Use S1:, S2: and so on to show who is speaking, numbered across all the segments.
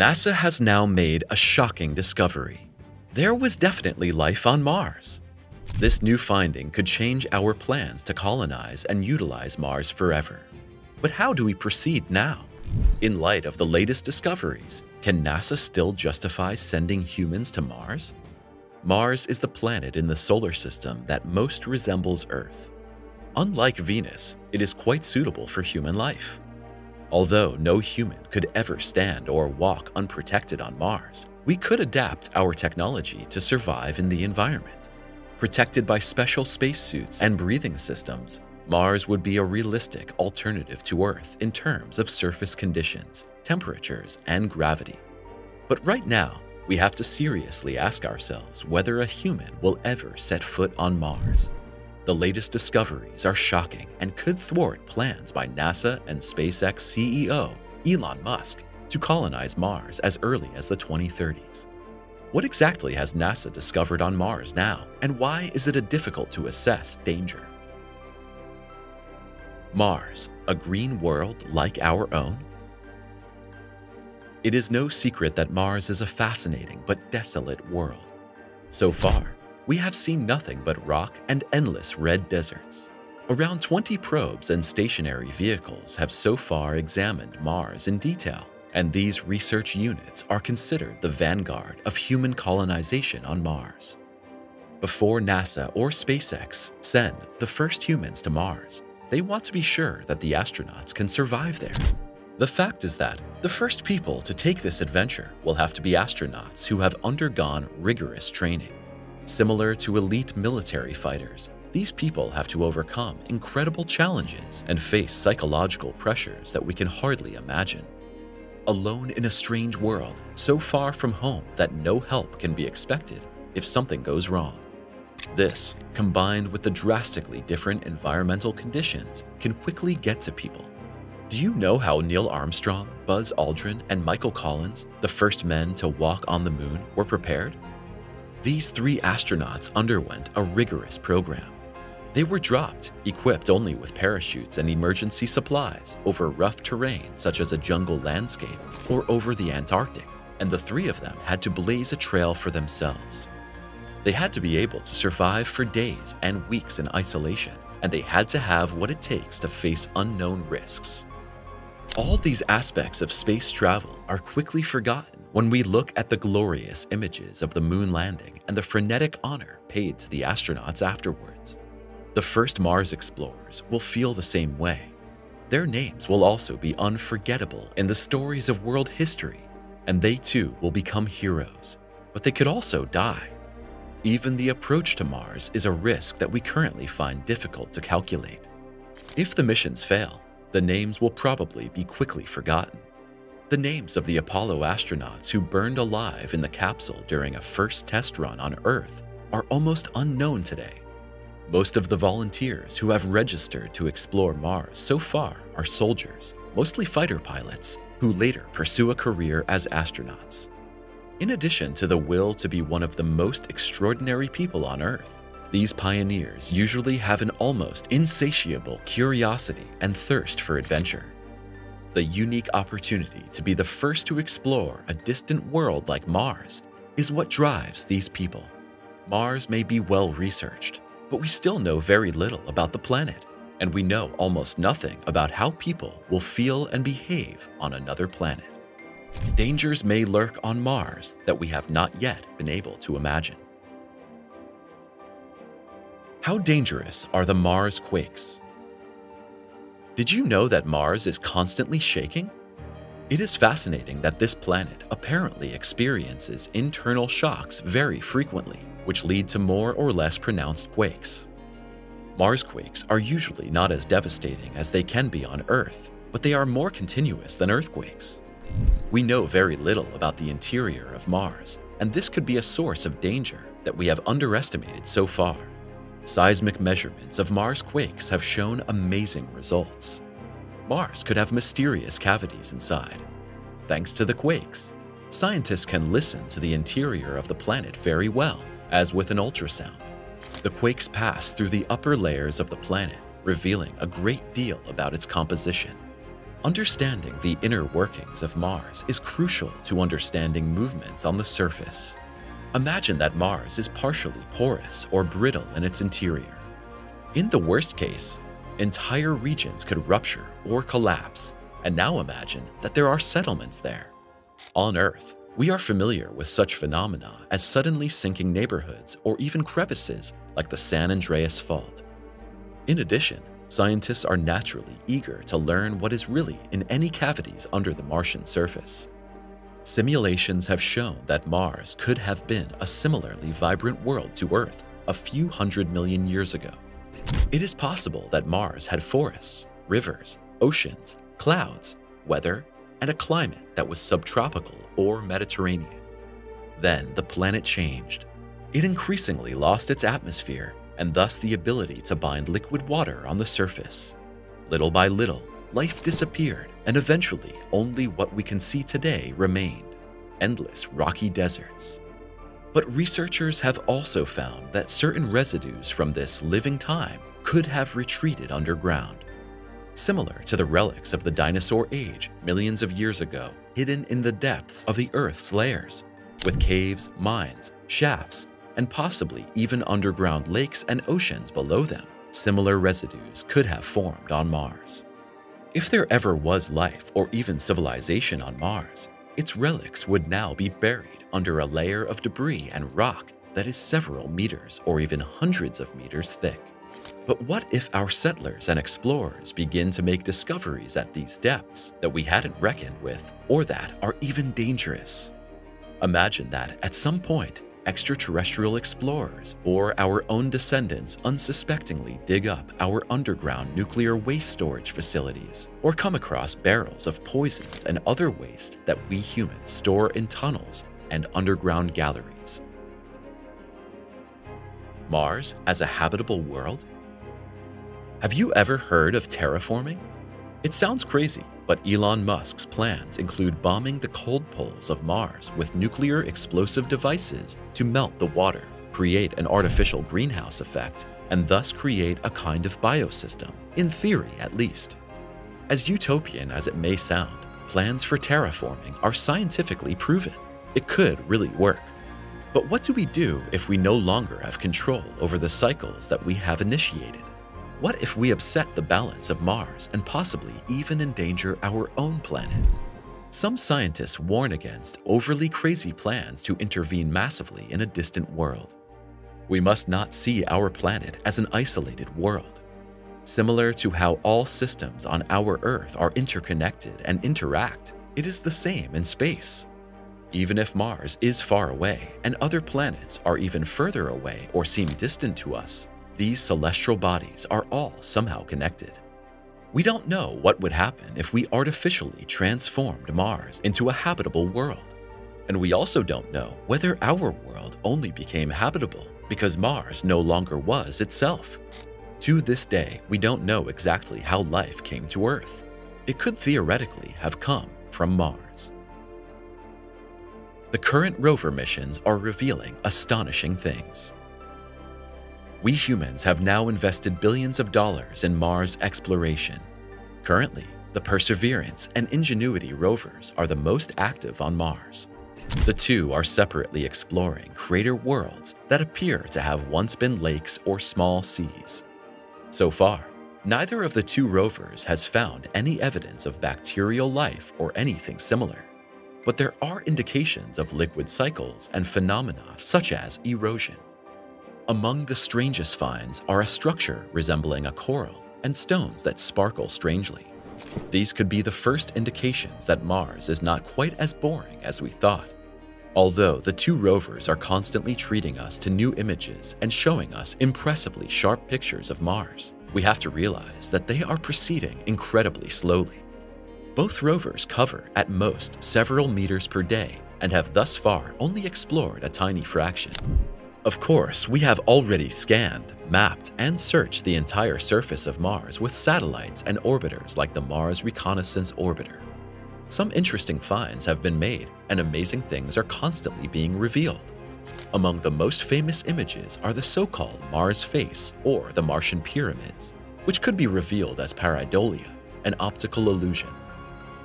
S1: NASA has now made a shocking discovery. There was definitely life on Mars. This new finding could change our plans to colonize and utilize Mars forever. But how do we proceed now? In light of the latest discoveries, can NASA still justify sending humans to Mars? Mars is the planet in the solar system that most resembles Earth. Unlike Venus, it is quite suitable for human life. Although no human could ever stand or walk unprotected on Mars, we could adapt our technology to survive in the environment. Protected by special spacesuits and breathing systems, Mars would be a realistic alternative to Earth in terms of surface conditions, temperatures, and gravity. But right now, we have to seriously ask ourselves whether a human will ever set foot on Mars. The latest discoveries are shocking and could thwart plans by NASA and SpaceX CEO Elon Musk to colonize Mars as early as the 2030s. What exactly has NASA discovered on Mars now, and why is it a difficult to assess danger? Mars, a green world like our own? It is no secret that Mars is a fascinating but desolate world. So far, we have seen nothing but rock and endless red deserts. Around 20 probes and stationary vehicles have so far examined Mars in detail, and these research units are considered the vanguard of human colonization on Mars. Before NASA or SpaceX send the first humans to Mars, they want to be sure that the astronauts can survive there. The fact is that the first people to take this adventure will have to be astronauts who have undergone rigorous training. Similar to elite military fighters, these people have to overcome incredible challenges and face psychological pressures that we can hardly imagine. Alone in a strange world, so far from home that no help can be expected if something goes wrong. This, combined with the drastically different environmental conditions, can quickly get to people. Do you know how Neil Armstrong, Buzz Aldrin, and Michael Collins, the first men to walk on the moon, were prepared? These three astronauts underwent a rigorous program. They were dropped, equipped only with parachutes and emergency supplies, over rough terrain such as a jungle landscape or over the Antarctic, and the three of them had to blaze a trail for themselves. They had to be able to survive for days and weeks in isolation, and they had to have what it takes to face unknown risks. All these aspects of space travel are quickly forgotten when we look at the glorious images of the moon landing and the frenetic honor paid to the astronauts afterwards. The first Mars explorers will feel the same way. Their names will also be unforgettable in the stories of world history, and they too will become heroes, but they could also die. Even the approach to Mars is a risk that we currently find difficult to calculate. If the missions fail, the names will probably be quickly forgotten. The names of the Apollo astronauts who burned alive in the capsule during a first test run on Earth are almost unknown today. Most of the volunteers who have registered to explore Mars so far are soldiers, mostly fighter pilots, who later pursue a career as astronauts. In addition to the will to be one of the most extraordinary people on Earth, these pioneers usually have an almost insatiable curiosity and thirst for adventure. The unique opportunity to be the first to explore a distant world like Mars is what drives these people. Mars may be well researched, but we still know very little about the planet, and we know almost nothing about how people will feel and behave on another planet. Dangers may lurk on Mars that we have not yet been able to imagine. How dangerous are the Mars quakes? Did you know that Mars is constantly shaking? It is fascinating that this planet apparently experiences internal shocks very frequently, which lead to more or less pronounced quakes. Mars quakes are usually not as devastating as they can be on Earth, but they are more continuous than earthquakes. We know very little about the interior of Mars, and this could be a source of danger that we have underestimated so far. Seismic measurements of Mars quakes have shown amazing results. Mars could have mysterious cavities inside. Thanks to the quakes, scientists can listen to the interior of the planet very well, as with an ultrasound. The quakes pass through the upper layers of the planet, revealing a great deal about its composition. Understanding the inner workings of Mars is crucial to understanding movements on the surface. Imagine that Mars is partially porous or brittle in its interior. In the worst case, entire regions could rupture or collapse, and now imagine that there are settlements there. On Earth, we are familiar with such phenomena as suddenly sinking neighborhoods or even crevices like the San Andreas Fault. In addition, scientists are naturally eager to learn what is really in any cavities under the Martian surface. Simulations have shown that Mars could have been a similarly vibrant world to Earth a few hundred million years ago. It is possible that Mars had forests, rivers, oceans, clouds, weather, and a climate that was subtropical or Mediterranean. Then the planet changed. It increasingly lost its atmosphere and thus the ability to bind liquid water on the surface. Little by little, life disappeared, and eventually only what we can see today remained endless rocky deserts. But researchers have also found that certain residues from this living time could have retreated underground. Similar to the relics of the dinosaur age millions of years ago, hidden in the depths of the Earth's layers, with caves, mines, shafts, and possibly even underground lakes and oceans below them, similar residues could have formed on Mars. If there ever was life or even civilization on Mars, its relics would now be buried under a layer of debris and rock that is several meters or even hundreds of meters thick. But what if our settlers and explorers begin to make discoveries at these depths that we hadn't reckoned with or that are even dangerous? Imagine that at some point, extraterrestrial explorers or our own descendants unsuspectingly dig up our underground nuclear waste storage facilities or come across barrels of poisons and other waste that we humans store in tunnels and underground galleries. Mars as a habitable world? Have you ever heard of terraforming? It sounds crazy, but Elon Musk's plans include bombing the cold poles of Mars with nuclear explosive devices to melt the water, create an artificial greenhouse effect, and thus create a kind of biosystem, in theory at least. As utopian as it may sound, plans for terraforming are scientifically proven. It could really work. But what do we do if we no longer have control over the cycles that we have initiated? What if we upset the balance of Mars and possibly even endanger our own planet? Some scientists warn against overly crazy plans to intervene massively in a distant world. We must not see our planet as an isolated world. Similar to how all systems on our Earth are interconnected and interact, it is the same in space. Even if Mars is far away and other planets are even further away or seem distant to us, these celestial bodies are all somehow connected. We don't know what would happen if we artificially transformed Mars into a habitable world. And we also don't know whether our world only became habitable because Mars no longer was itself. To this day, we don't know exactly how life came to Earth. It could theoretically have come from Mars. The current rover missions are revealing astonishing things. We humans have now invested billions of dollars in Mars exploration. Currently, the Perseverance and Ingenuity rovers are the most active on Mars. The two are separately exploring crater worlds that appear to have once been lakes or small seas. So far, neither of the two rovers has found any evidence of bacterial life or anything similar. But there are indications of liquid cycles and phenomena such as erosion. Among the strangest finds are a structure resembling a coral and stones that sparkle strangely. These could be the first indications that Mars is not quite as boring as we thought. Although the two rovers are constantly treating us to new images and showing us impressively sharp pictures of Mars, we have to realize that they are proceeding incredibly slowly. Both rovers cover at most several meters per day and have thus far only explored a tiny fraction. Of course, we have already scanned, mapped, and searched the entire surface of Mars with satellites and orbiters like the Mars Reconnaissance Orbiter. Some interesting finds have been made, and amazing things are constantly being revealed. Among the most famous images are the so-called Mars Face or the Martian Pyramids, which could be revealed as pareidolia, an optical illusion,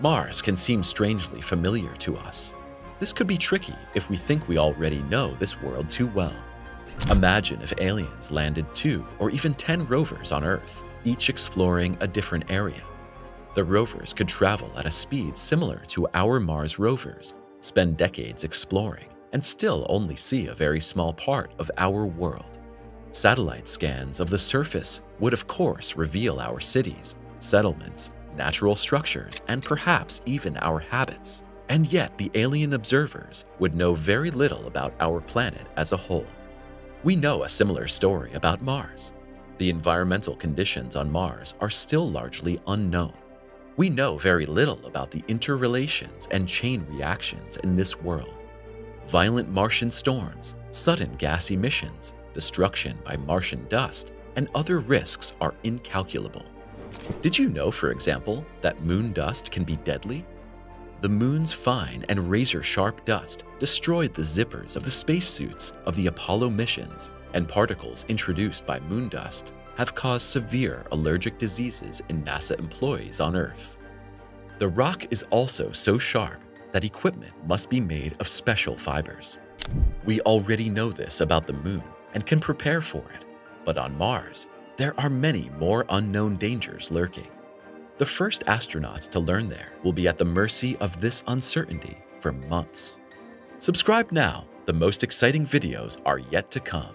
S1: Mars can seem strangely familiar to us. This could be tricky if we think we already know this world too well. Imagine if aliens landed two or even 10 rovers on Earth, each exploring a different area. The rovers could travel at a speed similar to our Mars rovers, spend decades exploring, and still only see a very small part of our world. Satellite scans of the surface would of course reveal our cities, settlements, natural structures, and perhaps even our habits. And yet the alien observers would know very little about our planet as a whole. We know a similar story about Mars. The environmental conditions on Mars are still largely unknown. We know very little about the interrelations and chain reactions in this world. Violent Martian storms, sudden gas emissions, destruction by Martian dust, and other risks are incalculable. Did you know, for example, that moon dust can be deadly? The moon's fine and razor-sharp dust destroyed the zippers of the spacesuits of the Apollo missions, and particles introduced by moon dust have caused severe allergic diseases in NASA employees on Earth. The rock is also so sharp that equipment must be made of special fibers. We already know this about the moon and can prepare for it, but on Mars, there are many more unknown dangers lurking. The first astronauts to learn there will be at the mercy of this uncertainty for months. Subscribe now, the most exciting videos are yet to come.